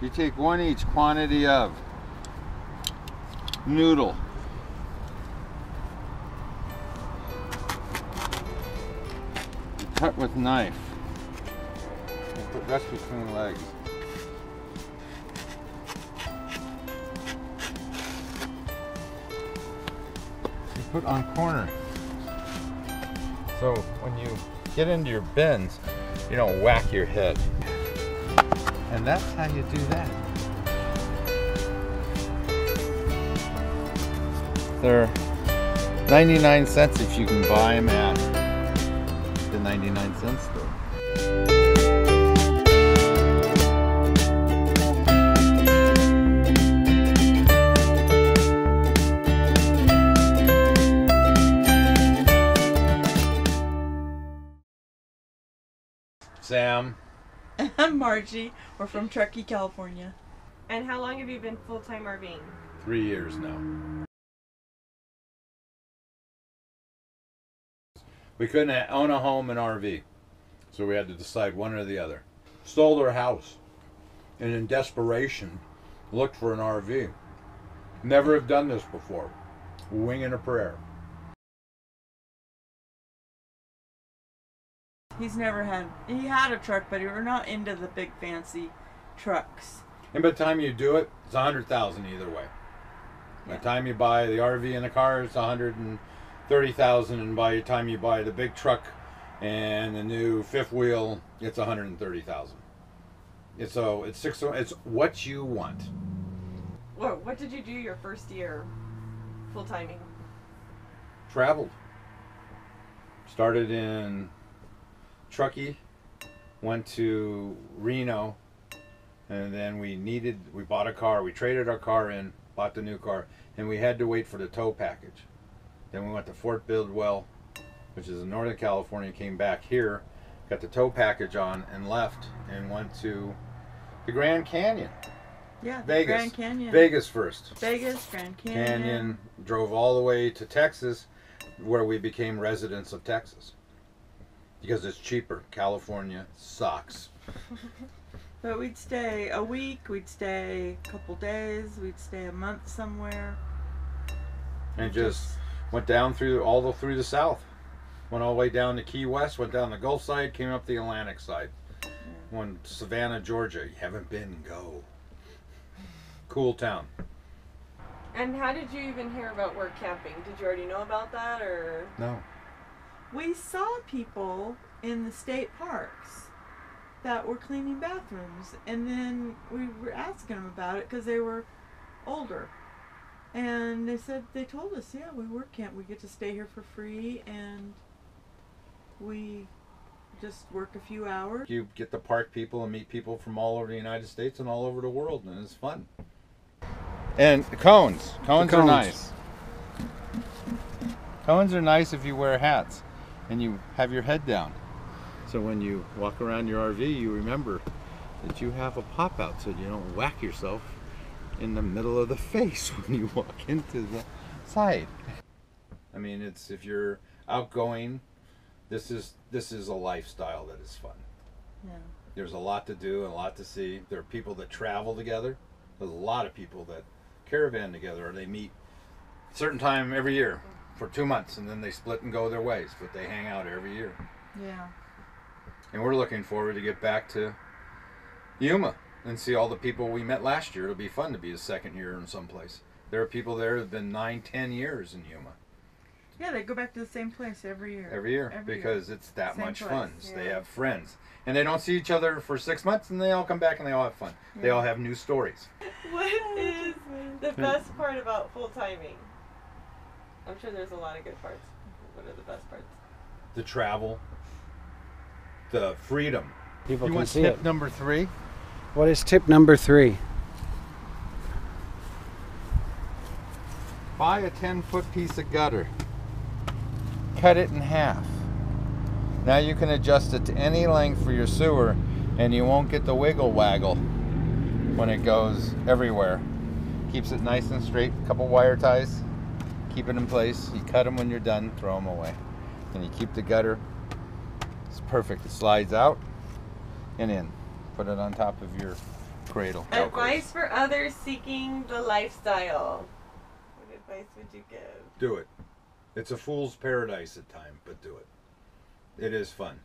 You take one each quantity of noodle. You cut with knife. You put rest between legs. You put on corner. So when you get into your bends, you don't whack your head. And that's how you do that. They're 99 cents if you can buy them at the 99 cent store. Sam, I'm Marjie. We're from Truckee, California. And how long have you been full time RVing? three years now. We couldn't own a home and RV, so we had to decide one or the other. Sold our house, and in desperation, looked for an RV. Never have done this before. Winging a prayer. He's never had. He had a truck, but we're not into the big fancy trucks. And by the time you do it, it's a hundred thousand either way. By the time you buy the RV and the car, it's a hundred and thirty thousand, and by the time you buy the big truck and the new fifth wheel, it's a hundred and thirty thousand. It's so it's six. It's what you want. What, what did you do your first year full timing? Traveled. Started in Truckee, went to Reno, and then we needed. We bought a car. We traded our car in, bought the new car, and we had to wait for the tow package. Then we went to Fort Bidwell, which is in Northern California. Came back here, got the tow package on, and left, and went to the Grand Canyon, Yeah, the Vegas, Grand Canyon. Vegas first. Vegas, Grand Canyon. Canyon, drove all the way to Texas, where we became residents of Texas. Because it's cheaper. California sucks. But we'd stay a week, we'd stay a couple days, we'd stay a month somewhere. And just went down through all the through the south. Went all the way down to Key West, went down the Gulf side, came up the Atlantic side. Went Savannah, Georgia. You haven't been, go. Cool town. And how did you even hear about work camping? Did you already know about that or? No. We saw people in the state parks that were cleaning bathrooms, and then we were asking them about it because they were older. And they said they told us, yeah, we work camp. We get to stay here for free, and we just work a few hours. You get to park people and meet people from all over the United States and all over the world, and it's fun. And cones. Cones, are nice. Cones are nice if you wear hats and you have your head down. So when you walk around your RV, you remember that you have a pop out so you don't whack yourself in the middle of the face when you walk into the side. I mean, it's if you're outgoing, this is this is a lifestyle that is fun. Yeah. There's a lot to do and a lot to see. There are people that travel together. There's a lot of people that caravan together or they meet certain time every year for two months and then they split and go their ways, but they hang out every year. Yeah. And we're looking forward to get back to Yuma and see all the people we met last year. It'll be fun to be a second year in some place. There are people there that have been nine, ten years in Yuma Yeah, they go back to the same place every year. every year Every year. because it's that Same much place, fun. So They yeah. have friends. And they don't see each other for six months and they all come back and they all have fun. Yeah. They all have new stories. What is the best part about full timing? I'm sure there's a lot of good parts. What are the best parts? the travel, the freedom. People you can want see tip it. number three? What is tip number three? Buy a 10 foot piece of gutter, cut it in half. Now you can adjust it to any length for your sewer and you won't get the wiggle waggle when it goes everywhere. Keeps it nice and straight. Couple wire ties, keep it in place. You cut them when you're done, throw them away. And you keep the gutter. It's perfect. It slides out and in. Put it on top of your cradle. Advice for others seeking the lifestyle. What advice would you give? Do it. It's a fool's paradise at times, but do it. It is fun.